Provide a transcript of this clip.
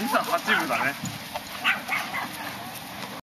238部だね。